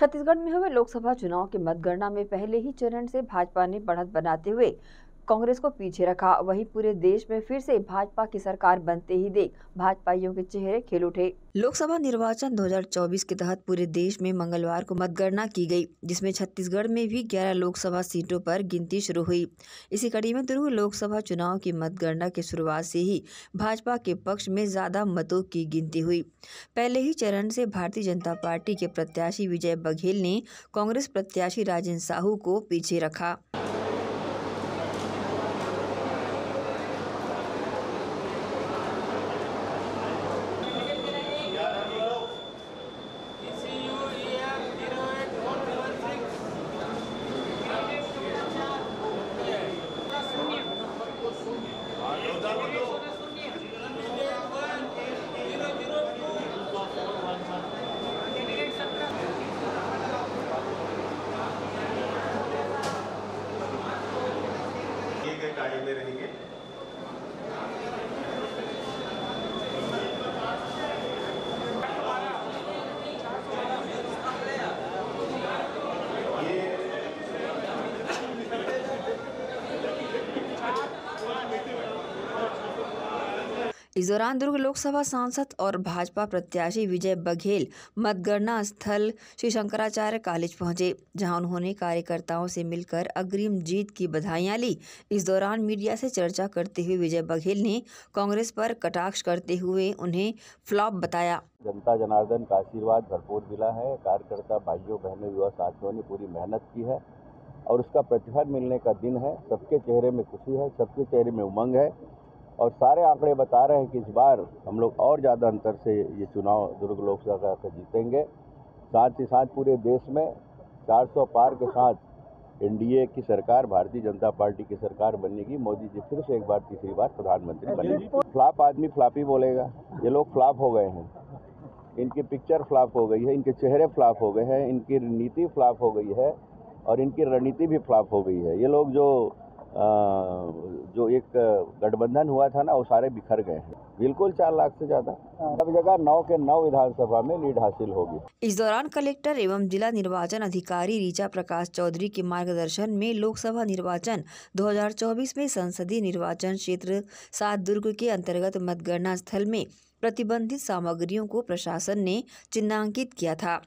छत्तीसगढ़ में हुए लोकसभा चुनाव के मतगणना में पहले ही चरण से भाजपा ने बढ़त बनाते हुए कांग्रेस को पीछे रखा। वहीं पूरे देश में फिर से भाजपा की सरकार बनते ही देख, भाजपाइयों के चेहरे खिल उठे। लोकसभा निर्वाचन 2024 के तहत पूरे देश में मंगलवार को मतगणना की गई, जिसमें छत्तीसगढ़ में भी 11 लोकसभा सीटों पर गिनती शुरू हुई। इसी कड़ी में दुर्ग लोकसभा चुनाव की मतगणना की शुरुआत से ही भाजपा के पक्ष में ज़्यादा मतों की गिनती हुई। पहले ही चरण से भारतीय जनता पार्टी के प्रत्याशी विजय बघेल ने कांग्रेस प्रत्याशी राजेंद्र साहू को पीछे रखा किए गए गाड़ी में रहेंगे इस दौरान दुर्ग लोकसभा सांसद और भाजपा प्रत्याशी विजय बघेल मतगणना स्थल श्री शंकराचार्य कॉलेज पहुँचे, जहाँ उन्होंने कार्यकर्ताओं से मिलकर अग्रिम जीत की बधाइयाँ ली। इस दौरान मीडिया से चर्चा करते हुए विजय बघेल ने कांग्रेस पर कटाक्ष करते हुए उन्हें फ्लॉप बताया। जनता जनार्दन का आशीर्वाद भरपूर मिला है। कार्यकर्ता भाइयों, बहनों, युवा साथियों ने पूरी मेहनत की है और उसका प्रतिफल मिलने का दिन है। सबके चेहरे में खुशी है, सबके चेहरे में उमंग है। और सारे आंकड़े बता रहे हैं कि इस बार हम लोग और ज़्यादा अंतर से ये चुनाव दुर्ग लोकसभा का जीतेंगे। साथ ही साथ पूरे देश में 400 पार के साथ एनडीए की सरकार भारतीय जनता पार्टी की सरकार बनेगी। मोदी जी फिर से एक बार तीसरी बार प्रधानमंत्री बनेंगे। फ्लाप आदमी फ्लापी बोलेगा। ये लोग फ्लॉप हो गए हैं। इनकी पिक्चर फ्लॉप हो गई है इनके चेहरे फ्लॉप हो गए हैं इनकी नीति फ्लॉप हो गई है और इनकी रणनीति भी फ्लॉप हो गई है। ये लोग जो जो एक गठबंधन हुआ था ना वो सारे बिखर गए हैं। बिल्कुल चार लाख से ज़्यादा। सब जगह नौ के नौ विधानसभा में लीड हासिल होगी। इस दौरान कलेक्टर एवं जिला निर्वाचन अधिकारी रीचा प्रकाश चौधरी के मार्गदर्शन में लोकसभा निर्वाचन 2024 में संसदीय निर्वाचन क्षेत्र सात दुर्ग के अंतर्गत मतगणना स्थल में प्रतिबंधित सामग्रियों को प्रशासन ने चिन्हांकित किया था।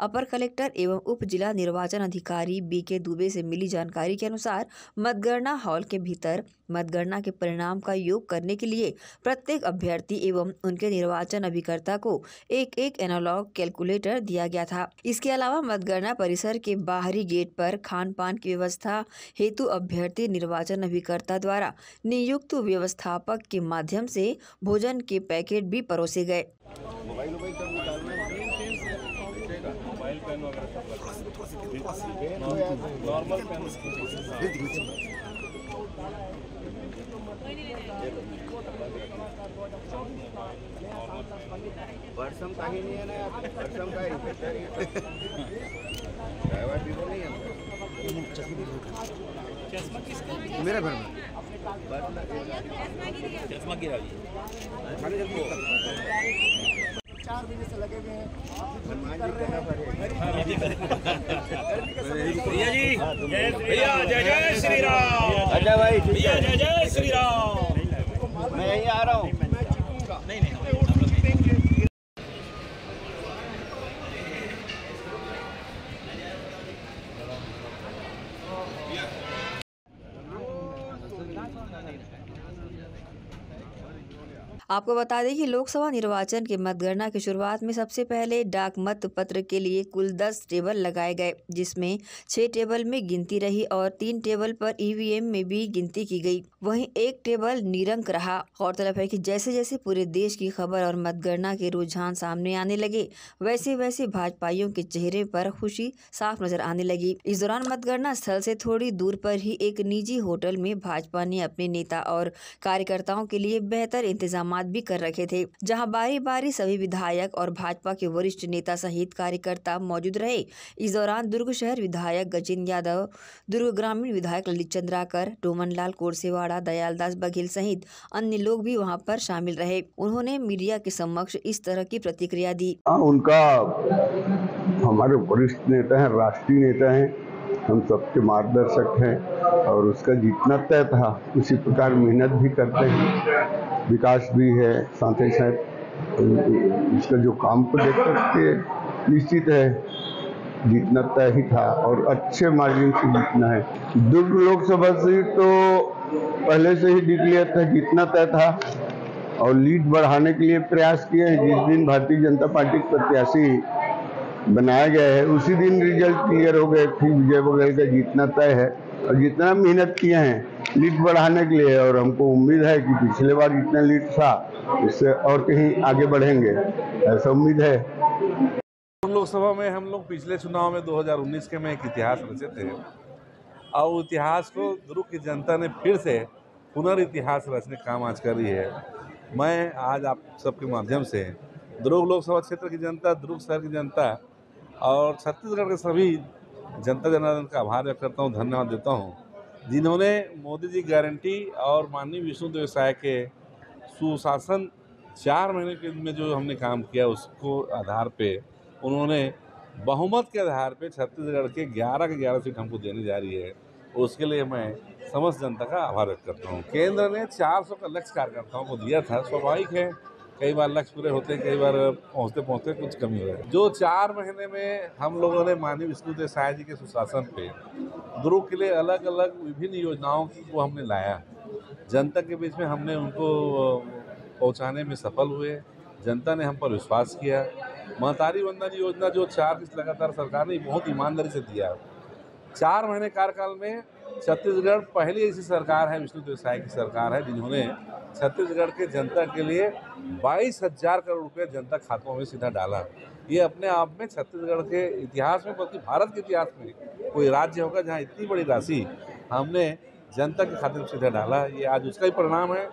अपर कलेक्टर एवं उप जिला निर्वाचन अधिकारी बी के दुबे से मिली जानकारी के अनुसार मतगणना हॉल के भीतर मतगणना के परिणाम का योग करने के लिए प्रत्येक अभ्यर्थी एवं उनके निर्वाचन अभिकर्ता को एक एक एनालॉग कैलकुलेटर दिया गया था। इसके अलावा मतगणना परिसर के बाहरी गेट पर खान पान की व्यवस्था हेतु अभ्यर्थी निर्वाचन अभिकर्ता द्वारा नियुक्त व्यवस्थापक के माध्यम से भोजन के पैकेट भी परोसे गए। नॉर्मल पेन वर्षम काही नाही आहे ना वर्षम काय ड्राइवर भी नहीं है। मेरा घर में चश्मा गिरा चार दिन से लगे हुए हैं। भैया जी भैया जय जय श्री राम। अच्छा भाई भैया जय जय श्री राम। मैं यही आ रहा हूँ नहीं नहीं हम लोग नहीं आपको बता दें कि लोकसभा निर्वाचन के मतगणना की शुरुआत में सबसे पहले डाक मत पत्र के लिए कुल 10 टेबल लगाए गए, जिसमें छह टेबल में गिनती रही और तीन टेबल पर ईवीएम में भी गिनती की गई। वहीं एक टेबल निरंक रहा। गौरतलब है कि जैसे जैसे पूरे देश की खबर और मतगणना के रुझान सामने आने लगे वैसे वैसे भाजपाइयों के चेहरे पर खुशी साफ़ नज़र आने लगी। इस दौरान मतगणना स्थल से थोड़ी दूर पर ही एक निजी होटल में भाजपा ने अपने नेता और कार्यकर्ताओं के लिए बेहतर इंतज़ाम भी कर रखे थे, जहाँ बारी बारी सभी विधायक और भाजपा के वरिष्ठ नेता सहित कार्यकर्ता मौजूद रहे। इस दौरान दुर्ग शहर विधायक गजेंद्र यादव, दुर्ग ग्रामीण विधायक ललित चंद्राकर डोमन लाल कोरसेवाड़ा दयालदास बघेल सहित अन्य लोग भी वहाँ पर शामिल रहे। उन्होंने मीडिया के समक्ष इस तरह की प्रतिक्रिया दी। हाँ उनका हमारे वरिष्ठ नेता हैं, राष्ट्रीय नेता हैं, हम सबके मार्गदर्शक हैं और उसका जितना तय था, उसी प्रकार मेहनत भी करते हैं। विकास भी है साथ ही साथ इसका जो काम को देख करके निश्चित है, जीतना तय ही था और अच्छे मार्जिन से जीतना है। दुर्ग लोकसभा सीट तो पहले से ही डिक्लेयर था, जीतना तय था और लीड बढ़ाने के लिए प्रयास किए हैं। जिस दिन भारतीय जनता पार्टी प्रत्याशी बनाया गया है, उसी दिन रिज़ल्ट क्लियर हो गए, फिर विजय बघेल का जीतना तय है और जितना मेहनत किए हैं लीड बढ़ाने के लिए और हमको उम्मीद है कि पिछले बार जितना लीड था इससे और कहीं आगे बढ़ेंगे। ऐसा उम्मीद है। लोकसभा में, हम लोग पिछले चुनाव में 2019 के में एक इतिहास रचे थे। और इतिहास को दुर्ग की जनता ने फिर से पुनर्इतिहास रचने का काम आज कर रही है। मैं आज आप सबके माध्यम से दुर्ग लोकसभा क्षेत्र की जनता, दुर्ग शहर की जनता और छत्तीसगढ़ के सभी जनता जनार्दन का आभार व्यक्त करता हूँ, धन्यवाद देता हूँ। जिन्होंने मोदी जी गारंटी और माननीय विष्णु साय के सुशासन चार महीने के में जो हमने काम किया उसको आधार पे, उन्होंने बहुमत के आधार पे छत्तीसगढ़ के 11 के 11 सीट हमको देने जा रही है। उसके लिए मैं समस्त जनता का आभार व्यक्त करता हूँ। केंद्र ने 400 का लक्ष्य कार्यकर्ताओं को दिया था, स्वाभाविक है। कई बार लक्ष्य पूरे होते कई बार पहुँचते पहुँचते कुछ कमी हो जाए जो चार महीने में हम लोगों ने माननीय विष्णुदेव साय जी के सुशासन पे दुर्ग के लिए अलग अलग विभिन्न योजनाओं को हमने लाया। जनता के बीच में हमने उनको पहुँचाने में सफल हुए। जनता ने हम पर विश्वास किया। महतारी वंदन योजना जो चार किस्त लगातार सरकार ने बहुत ईमानदारी से दिया। चार महीने कार्यकाल में छत्तीसगढ़ पहली ऐसी सरकार है विष्णुदेव साय की सरकार है, जिन्होंने छत्तीसगढ़ के जनता के लिए बाईस हज़ार करोड़ रुपये जनता खातों में सीधा डाला। ये अपने आप में छत्तीसगढ़ के इतिहास में, बल्कि भारत के इतिहास में कोई राज्य होगा जहाँ इतनी बड़ी राशि हमने जनता के खाते में सीधा डाला। ये आज उसका ही परिणाम है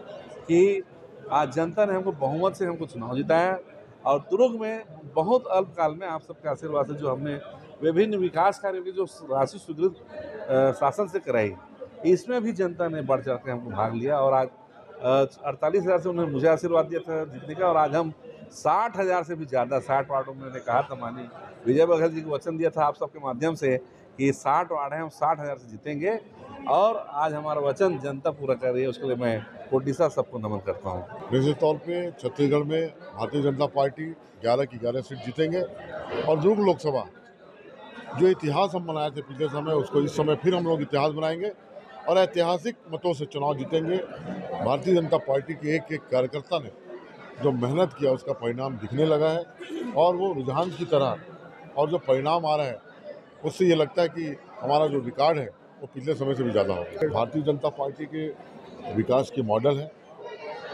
कि आज जनता ने हमको बहुमत से हमको चुनाव जिताया और दुर्ग में, बहुत अल्पकाल में आप सबके आशीर्वाद से जो हमने विभिन्न विकास कार्यों की जो राशि स्वीकृत शासन से कराई। इसमें भी जनता ने बढ़ चढ़ के हमको भाग लिया और आज अड़तालीस हज़ार से उन्होंने मुझे आशीर्वाद दिया था जीतने का और आज हम साठ हज़ार से भी ज़्यादा, साठ वार्डों में कहा था मानी विजय बघेल जी को वचन दिया था आप सबके माध्यम से कि साठ वार्ड हैं, हम साठ हज़ार से जीतेंगे और आज हमारा वचन जनता पूरा कर रही है, उसके लिए मैं कोटिसा सबको नमन करता हूँ। निश्चित तौर पे छत्तीसगढ़ में भारतीय जनता पार्टी ग्यारह की ग्यारह सीट जीतेंगे और दुर्ग लोकसभा जो इतिहास हम बनाए थे पिछले समय, उसको इस समय फिर हम लोग इतिहास बनाएँगे और ऐतिहासिक मतों से चुनाव जीतेंगे। भारतीय जनता पार्टी के एक एक कार्यकर्ता ने जो मेहनत किया, उसका परिणाम दिखने लगा है और वो रुझान की तरह और जो परिणाम आ रहा है, उससे ये लगता है कि हमारा जो रिकॉर्ड है, वो पिछले समय से भी ज़्यादा होगा भारतीय जनता पार्टी के विकास के मॉडल हैं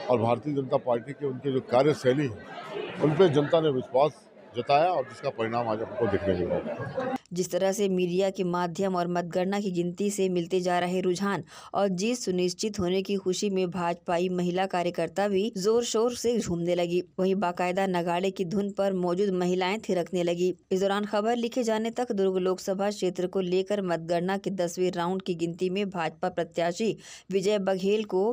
और भारतीय जनता पार्टी के उनके जो कार्यशैली है, उन पर जनता ने विश्वास जताया और जिसका परिणाम आज हमको देखने है जिस तरह से मीडिया के माध्यम और मतगणना की गिनती से मिलते जा रहे रुझान और जीत सुनिश्चित होने की खुशी में भाजपाई महिला कार्यकर्ता भी ज़ोर शोर से झूमने लगी। वहीं बाकायदा नगाड़े की धुन पर मौजूद महिलाएँ थिरकने लगी। इस दौरान खबर लिखे जाने तक दुर्ग लोकसभा क्षेत्र को लेकर मतगणना के दसवीं राउंड की गिनती में भाजपा प्रत्याशी विजय बघेल को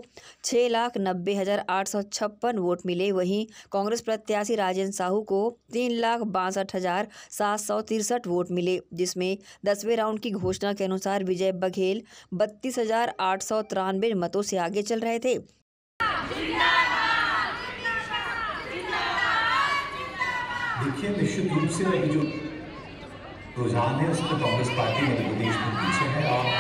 छह लाख नब्बे हज़ार आठ सौ छप्पन वोट मिले। वहीं कांग्रेस प्रत्याशी राजेंद्र साहू को तीन लाख बासठ हज़ार सात सौ तिरसठ वोट मिले। जिसमें दसवें राउंड की घोषणा के अनुसार विजय बघेल बत्तीस मतों से आगे चल रहे थे। देखिए, निश्चित रूप से अभी जो रुझान है उसमें कांग्रेस पार्टी मध्य प्रदेश में पीछे है। और